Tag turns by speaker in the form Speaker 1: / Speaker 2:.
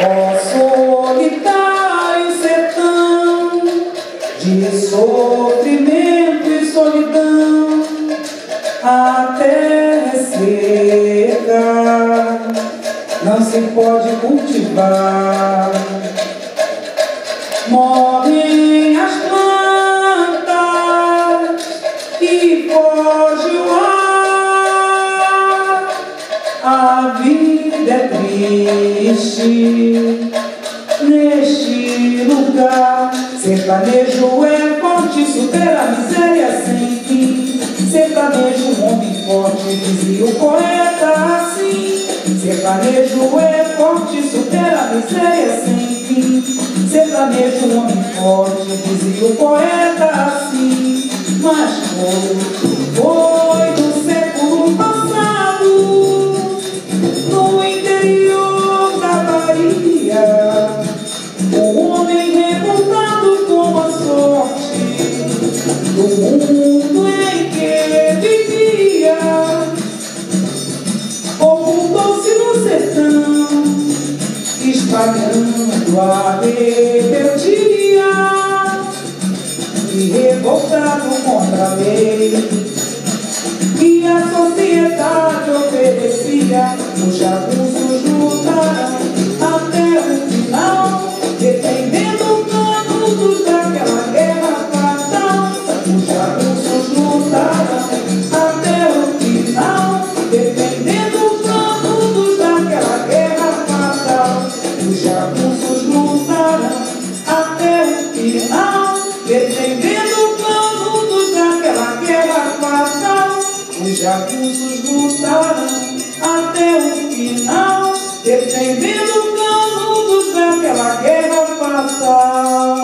Speaker 1: Ó solitário sertão de sofrimento e solidão, a terra é seca, não se pode cultivar. Neste lugar. Sertanejo é forte, supera a miséria sem fim. Sertanejo, um homem forte, dizia o poeta assim. Sertanejo é forte, supera a miséria sem fim. Sertanejo, um homem forte, dizia o poeta assim. Mas foi, foi do mundo em que vivia. Ocultou-se no sertão, espalhando a rebeldia e revoltado contra a lei que a sociedade oferecia. Os jagunços lutaram Os jagunços lutaram até o final, defendendo canudos daquela guerra fatal.